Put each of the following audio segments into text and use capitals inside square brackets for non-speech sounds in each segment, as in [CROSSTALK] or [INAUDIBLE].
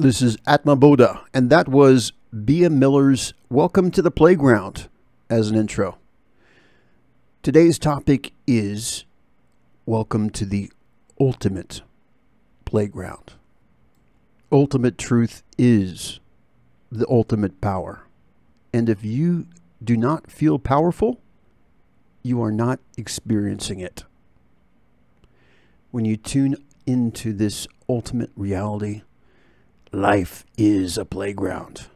This is Atma Bodha, and that was Bea Miller's Welcome to the Playground as an intro. Today's topic is Welcome to the Ultimate Playground. Ultimate truth is the ultimate power. And if you do not feel powerful, you are not experiencing it. When you tune into this ultimate reality, life is a playground.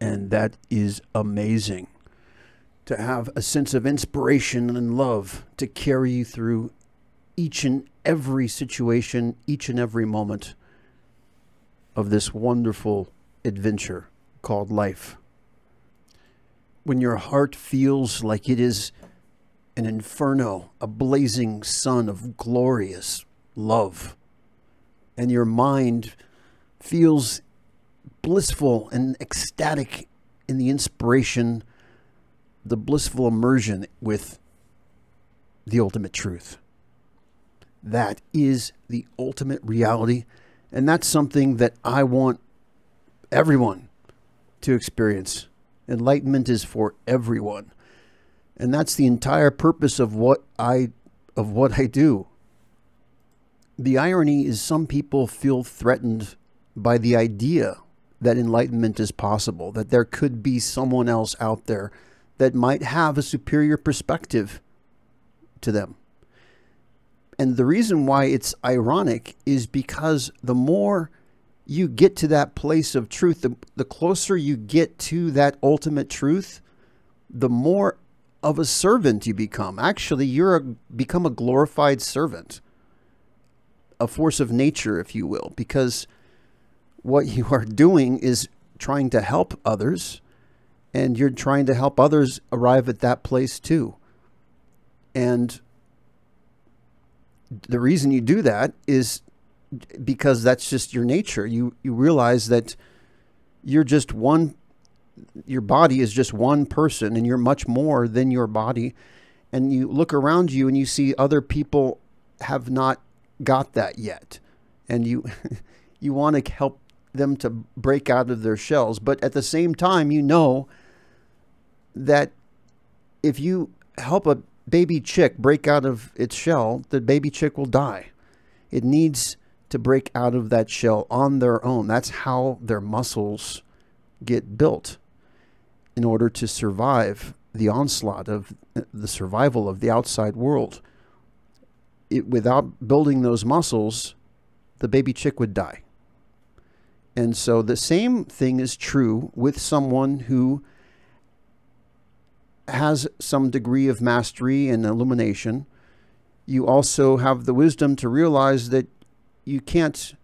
And that is amazing. To have a sense of inspiration and love to carry you through each and every situation, each and every moment of this wonderful adventure called life. When your heart feels like it is an inferno, a blazing sun of glorious love, and your mind feels blissful and ecstatic in the inspiration, the blissful immersion with the ultimate truth. That is the ultimate reality. And that's something that I want everyone to experience. Enlightenment is for everyone. And that's the entire purpose of what I of what I do. The irony is some people feel threatened by the idea that enlightenment is possible, that there could be someone else out there that might have a superior perspective to them. And the reason why it's ironic is because the more you get to that place of truth, the, the closer you get to that ultimate truth, the more of a servant you become. Actually, you're become a glorified servant, a force of nature, if you will, because what you are doing is trying to help others and you're trying to help others arrive at that place too. And the reason you do that is because that's just your nature. You you realize that you're just one your body is just one person and you're much more than your body and you look around you and you see other people have not got that yet and you [LAUGHS] you want to help them to break out of their shells. But at the same time, you know that if you help a baby chick break out of its shell, the baby chick will die. It needs to break out of that shell on their own. That's how their muscles get built in order to survive the onslaught of the survival of the outside world. It, without building those muscles, the baby chick would die. And so the same thing is true with someone who has some degree of mastery and illumination. You also have the wisdom to realize that you can't,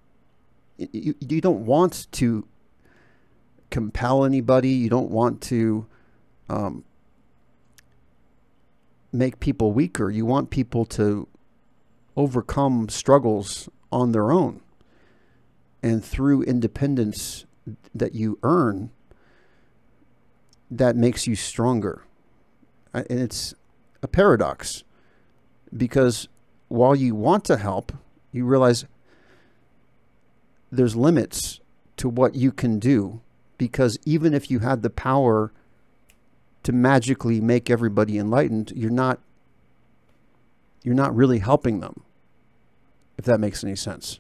you, you don't want to compel anybody. You don't want to um, make people weaker. You want people to overcome struggles on their own and through independence that you earn, that makes you stronger. And it's a paradox because while you want to help, you realize there's limits to what you can do because even if you had the power to magically make everybody enlightened, you're not you're not really helping them. If that makes any sense.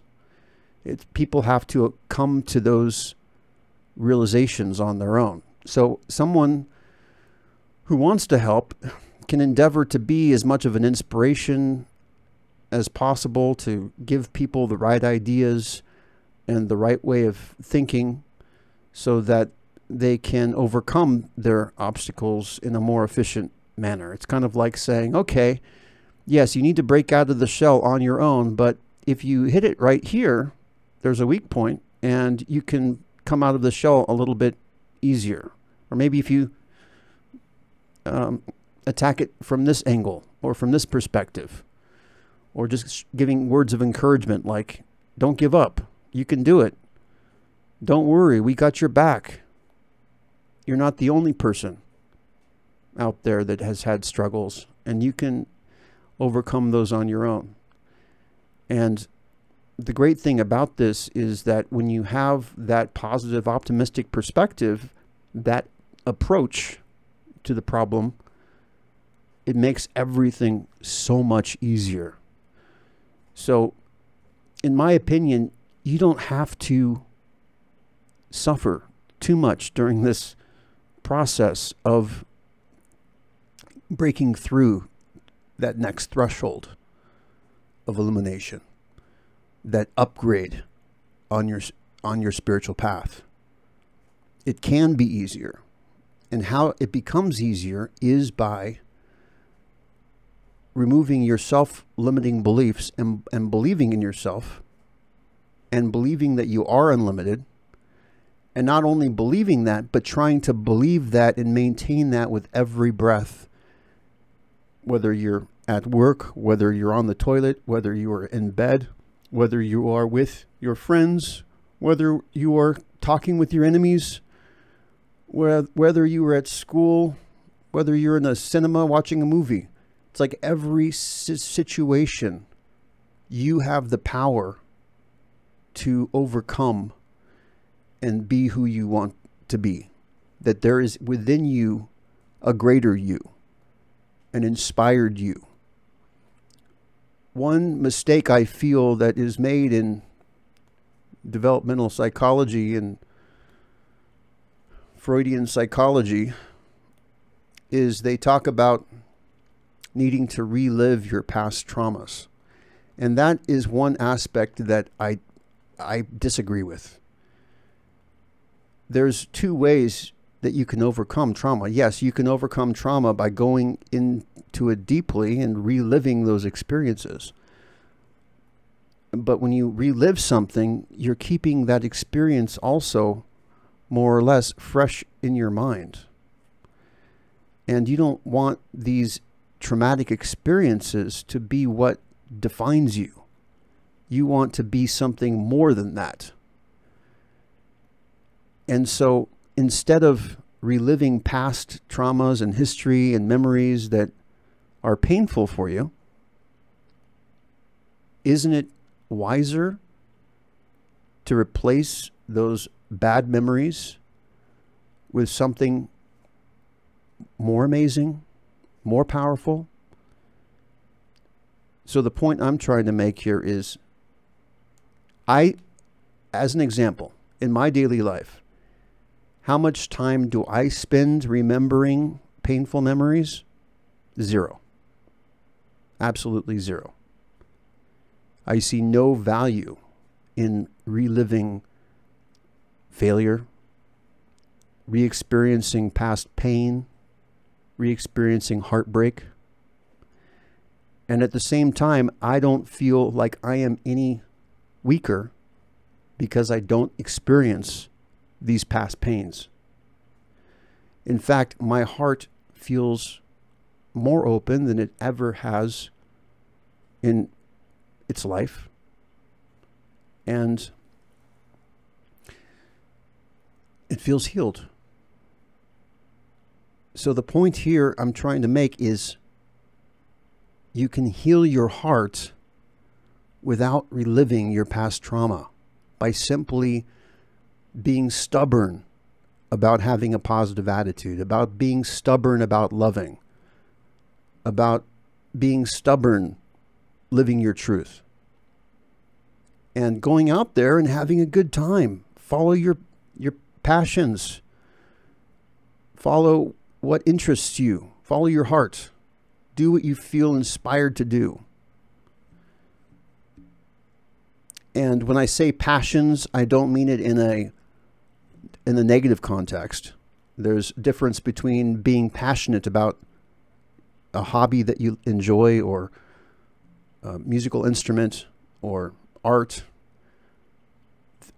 It, people have to come to those realizations on their own. So someone who wants to help can endeavor to be as much of an inspiration as possible to give people the right ideas and the right way of thinking so that they can overcome their obstacles in a more efficient manner. It's kind of like saying, okay, yes, you need to break out of the shell on your own, but if you hit it right here, there's a weak point and you can come out of the shell a little bit easier. Or maybe if you um, attack it from this angle or from this perspective, or just giving words of encouragement like, don't give up. You can do it. Don't worry. We got your back. You're not the only person out there that has had struggles, and you can overcome those on your own. And the great thing about this is that when you have that positive, optimistic perspective, that approach to the problem, it makes everything so much easier. So, in my opinion, you don't have to suffer too much during this process of breaking through that next threshold of illumination, that upgrade on your on your spiritual path. It can be easier. And how it becomes easier is by removing your self-limiting beliefs and, and believing in yourself and believing that you are unlimited and not only believing that but trying to believe that and maintain that with every breath whether you're at work, whether you're on the toilet, whether you are in bed, whether you are with your friends, whether you are talking with your enemies, whether you are at school, whether you're in a cinema watching a movie. It's like every situation, you have the power to overcome and be who you want to be. That there is within you a greater you an inspired you. One mistake I feel that is made in developmental psychology and Freudian psychology is they talk about needing to relive your past traumas. And that is one aspect that I I disagree with. There's two ways that you can overcome trauma. Yes, you can overcome trauma by going into it deeply and reliving those experiences. But when you relive something, you're keeping that experience also more or less fresh in your mind. And you don't want these traumatic experiences to be what defines you. You want to be something more than that. And so instead of reliving past traumas and history and memories that are painful for you, isn't it wiser to replace those bad memories with something more amazing, more powerful? So, the point I'm trying to make here is I, as an example, in my daily life, how much time do I spend remembering painful memories? Zero. Absolutely zero. I see no value in reliving failure, re experiencing past pain, re experiencing heartbreak. And at the same time, I don't feel like I am any weaker because I don't experience these past pains. In fact, my heart feels more open than it ever has in its life. And it feels healed. So, the point here I'm trying to make is you can heal your heart without reliving your past trauma by simply being stubborn about having a positive attitude, about being stubborn about loving, about being stubborn living your truth, and going out there and having a good time. Follow your your passions. Follow what interests you. Follow your heart. Do what you feel inspired to do. And when I say passions, I don't mean it in a in the negative context. There's difference between being passionate about a hobby that you enjoy or a musical instrument or art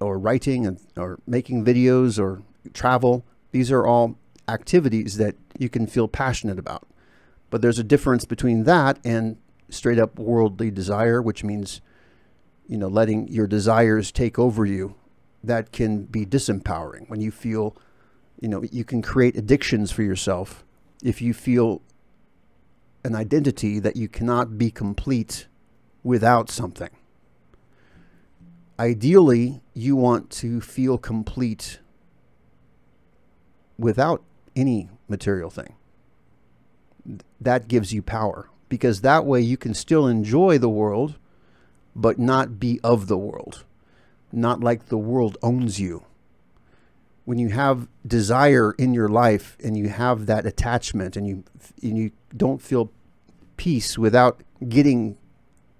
or writing and, or making videos or travel. These are all activities that you can feel passionate about. But there's a difference between that and straight up worldly desire, which means, you know, letting your desires take over you that can be disempowering when you feel, you know, you can create addictions for yourself if you feel an identity that you cannot be complete without something. ideally, you want to feel complete without any material thing. That gives you power because that way you can still enjoy the world, but not be of the world, not like the world owns you. When you have desire in your life and you have that attachment and you and you don't feel peace without getting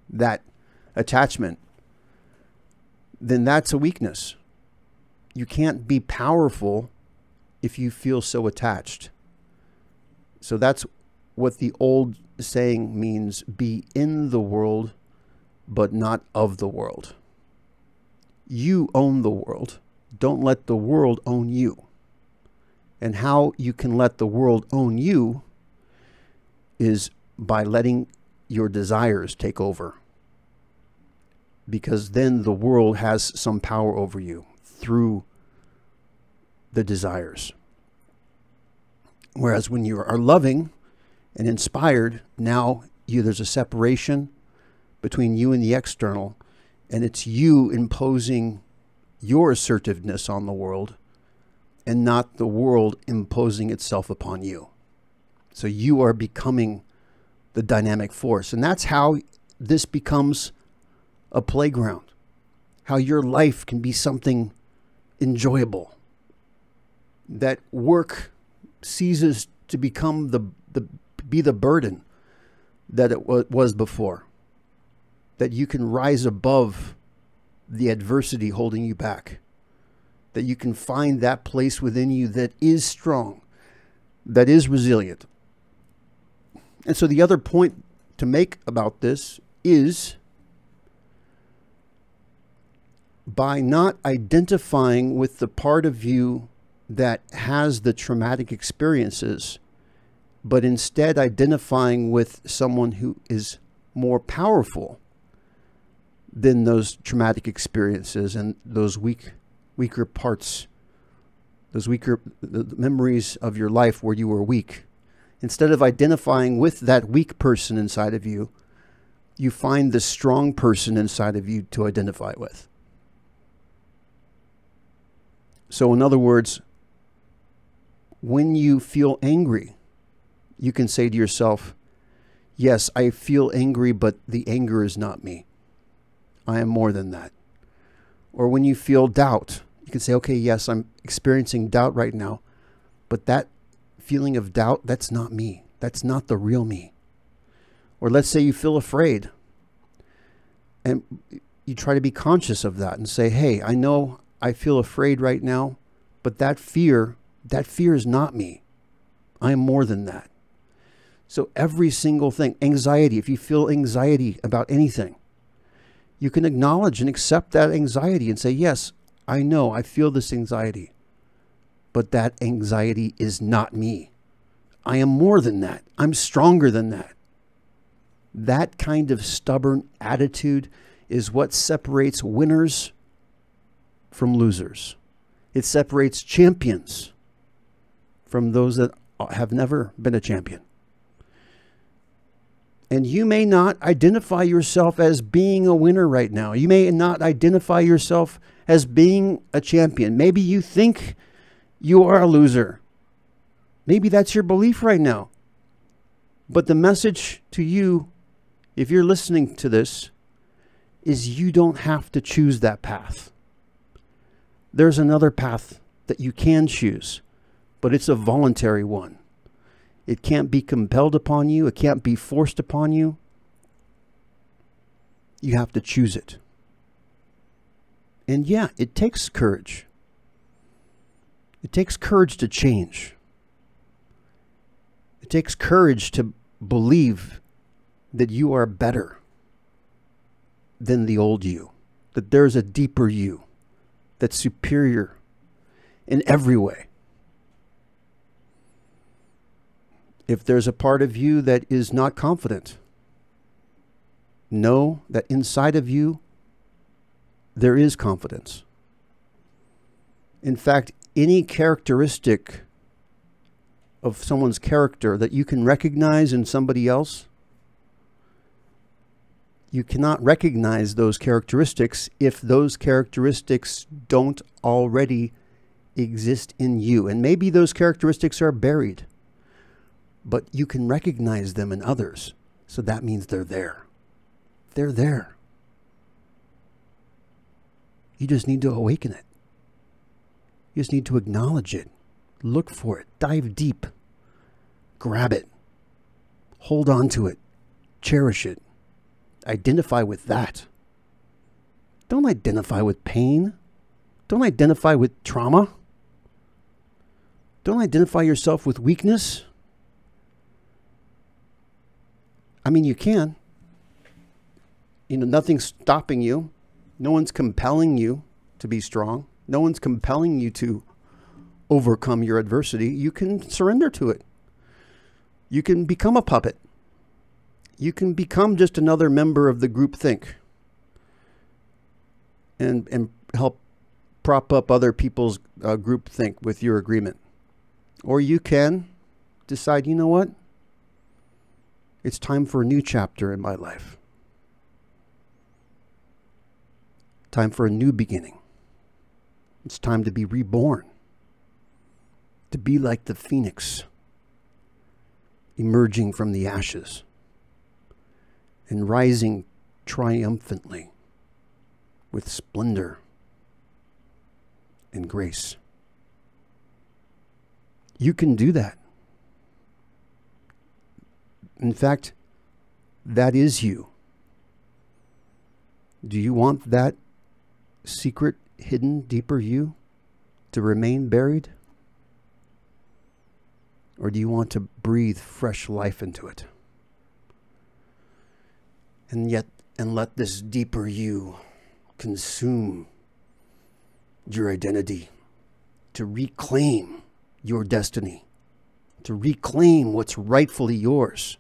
that attachment, then that's a weakness. You can't be powerful if you feel so attached. So that's what the old saying means be in the world, but not of the world. You own the world. Don't let the world own you. And how you can let the world own you is by letting your desires take over. Because then the world has some power over you through the desires. Whereas when you are loving and inspired, now you, there's a separation between you and the external, and it's you imposing your assertiveness on the world and not the world imposing itself upon you. So you are becoming the dynamic force. And that's how this becomes a playground, how your life can be something enjoyable, that work ceases to become the, the be the burden that it was before. That you can rise above the adversity holding you back. That you can find that place within you that is strong, that is resilient. And so the other point to make about this is by not identifying with the part of you that has the traumatic experiences, but instead identifying with someone who is more powerful than those traumatic experiences and those weak, weaker parts, those weaker memories of your life where you were weak. Instead of identifying with that weak person inside of you, you find the strong person inside of you to identify with. So, in other words, when you feel angry, you can say to yourself, Yes, I feel angry, but the anger is not me. I am more than that. Or when you feel doubt, you can say, Okay, yes, I'm experiencing doubt right now, but that feeling of doubt, that's not me. That's not the real me. Or let's say you feel afraid and you try to be conscious of that and say, Hey, I know I feel afraid right now, but that fear that fear is not me. I am more than that. So every single thing, anxiety, if you feel anxiety about anything, you can acknowledge and accept that anxiety and say, yes, I know I feel this anxiety, but that anxiety is not me. I am more than that. I'm stronger than that. That kind of stubborn attitude is what separates winners from losers. It separates champions from those that have never been a champion. And you may not identify yourself as being a winner right now. You may not identify yourself as being a champion. Maybe you think you are a loser. Maybe that's your belief right now. But the message to you, if you're listening to this, is you don't have to choose that path. There's another path that you can choose but it's a voluntary one. It can't be compelled upon you, it can't be forced upon you. You have to choose it. And yeah, it takes courage. It takes courage to change. It takes courage to believe that you are better than the old you, that there's a deeper you that's superior in every way. If there's a part of you that is not confident, know that inside of you there is confidence. In fact, any characteristic of someone's character that you can recognize in somebody else, you cannot recognize those characteristics if those characteristics don't already exist in you. And maybe those characteristics are buried, but you can recognize them in others. So that means they're there. They're there. You just need to awaken it. You just need to acknowledge it, look for it, dive deep, grab it, hold on to it, cherish it, identify with that. Don't identify with pain. Don't identify with trauma. Don't identify yourself with weakness. I mean, you can. You know, nothing's stopping you. No one's compelling you to be strong. No one's compelling you to overcome your adversity. You can surrender to it. You can become a puppet. You can become just another member of the group think and, and help prop up other people's uh, group think with your agreement. Or you can decide, you know what? It's time for a new chapter in my life. Time for a new beginning. It's time to be reborn. To be like the phoenix emerging from the ashes and rising triumphantly with splendor and grace. You can do that. In fact, that is you. Do you want that secret, hidden, deeper you to remain buried? Or do you want to breathe fresh life into it? And yet, and let this deeper you consume your identity to reclaim your destiny, to reclaim what's rightfully yours,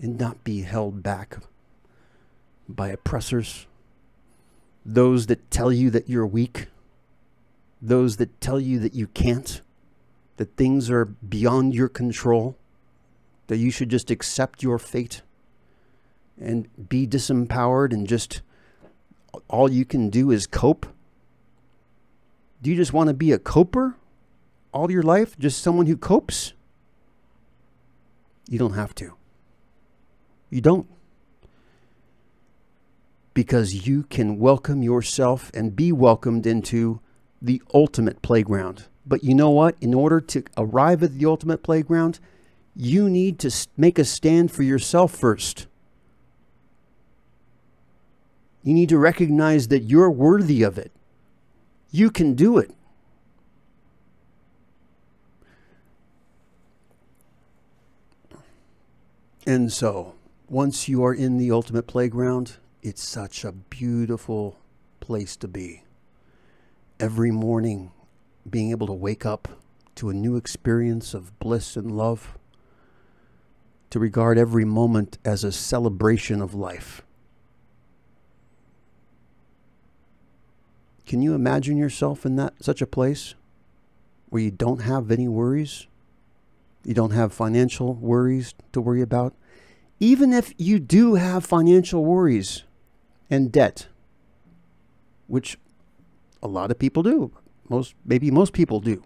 and not be held back by oppressors, those that tell you that you're weak, those that tell you that you can't, that things are beyond your control, that you should just accept your fate and be disempowered and just all you can do is cope do you just want to be a coper all your life? Just someone who copes? You don't have to. You don't. Because you can welcome yourself and be welcomed into the ultimate playground. But you know what? In order to arrive at the ultimate playground, you need to make a stand for yourself first. You need to recognize that you're worthy of it. You can do it. And so, once you are in the ultimate playground, it's such a beautiful place to be. Every morning, being able to wake up to a new experience of bliss and love, to regard every moment as a celebration of life. Can you imagine yourself in that such a place where you don't have any worries? You don't have financial worries to worry about? Even if you do have financial worries and debt, which a lot of people do, most maybe most people do.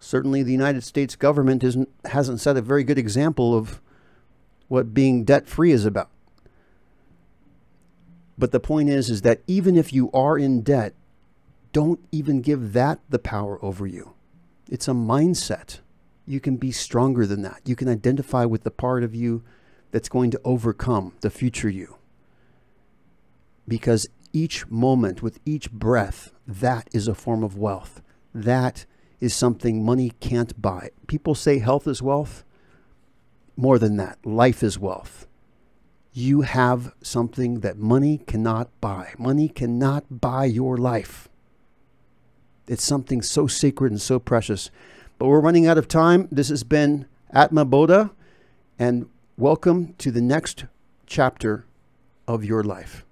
Certainly the United States government isn't hasn't set a very good example of what being debt free is about. But the point is is that even if you are in debt, don't even give that the power over you. It's a mindset. You can be stronger than that. You can identify with the part of you that's going to overcome the future you. Because each moment, with each breath, that is a form of wealth. That is something money can't buy. People say health is wealth. More than that, life is wealth. You have something that money cannot buy. Money cannot buy your life. It's something so sacred and so precious. But we're running out of time. This has been Atma Bodha, and welcome to the next chapter of your life.